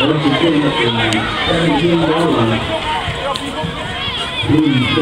Seventeen dollars. Please,